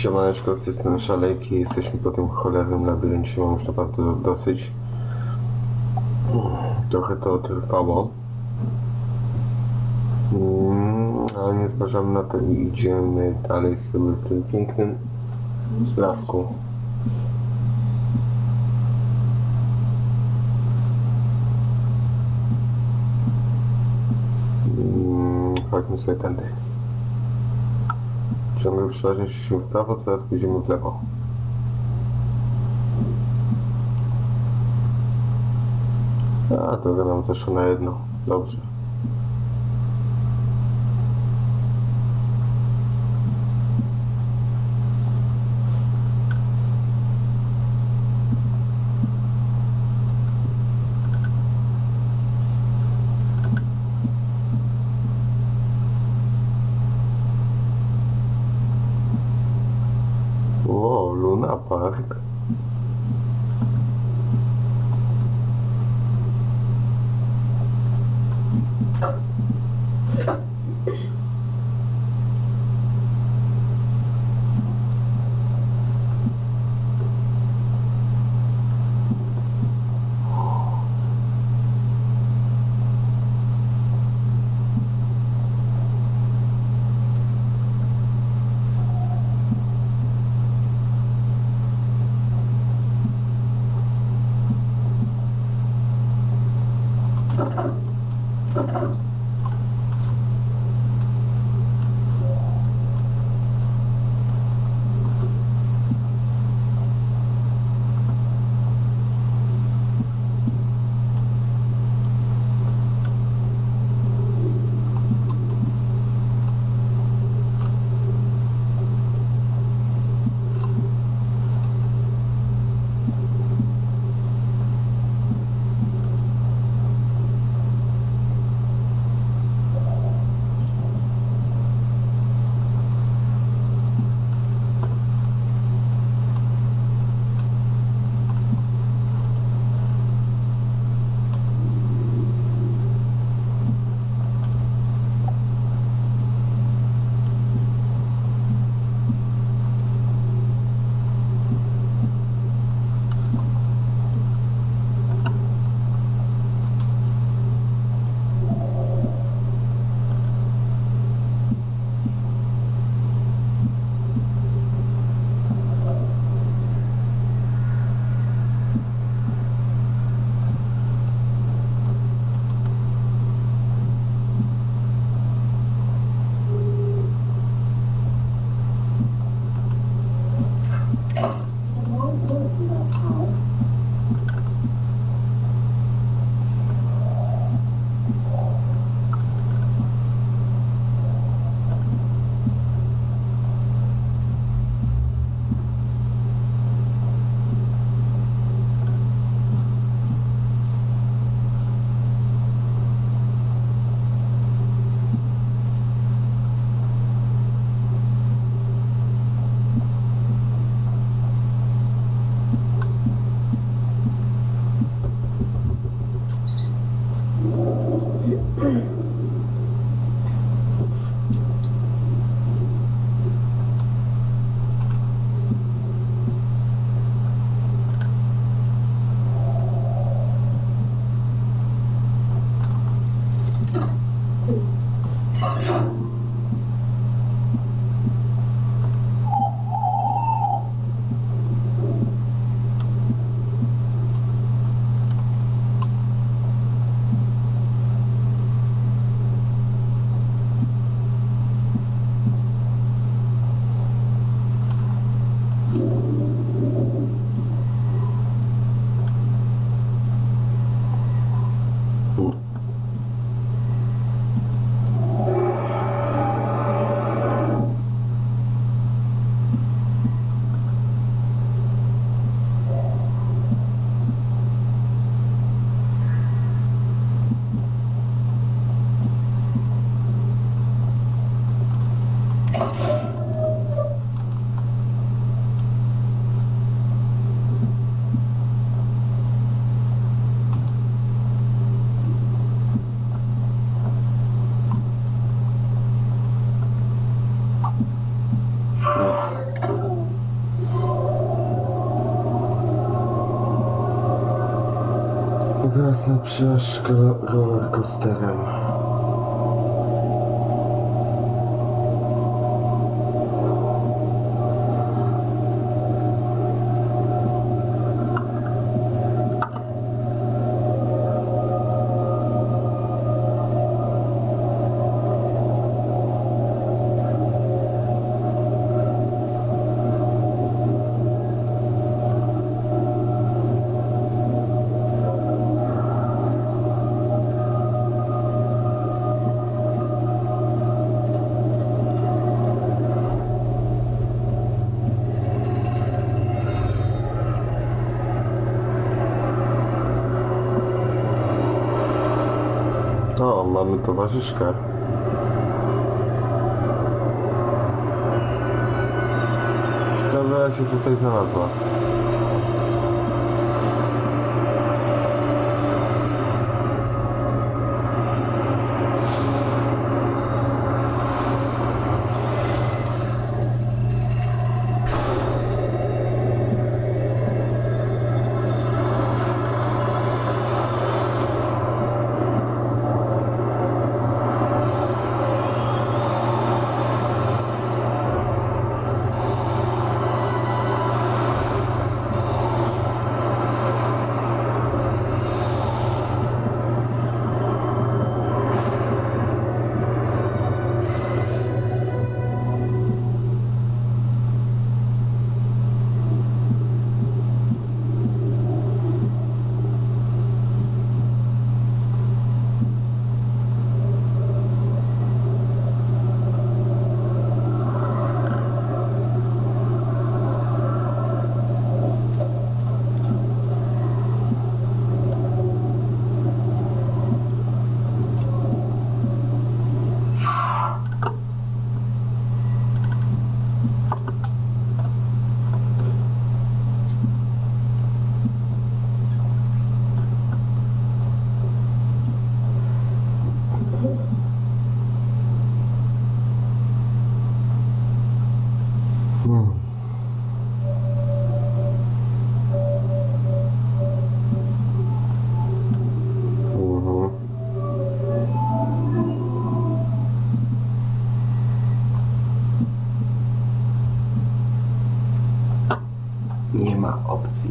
Siemaneczko, z tej Szalejki. Jesteśmy po tym cholernym labiryncie, mam już naprawdę do- dosyć. Trochę to trwało. Mm, ale nie zważam na to i idziemy dalej sobie w tym pięknym lasku. Mm, Chodźmy sobie tędy. Ciągle przeważnie szliśmy w prawo, teraz pójdziemy w lewo. A, droga nam zeszła na jedno. Dobrze. park. Teraz na przejażdżkę rollercoasterem. Mamy towarzyszkę. Ciekawe jak się tutaj znalazła. Nie ma opcji.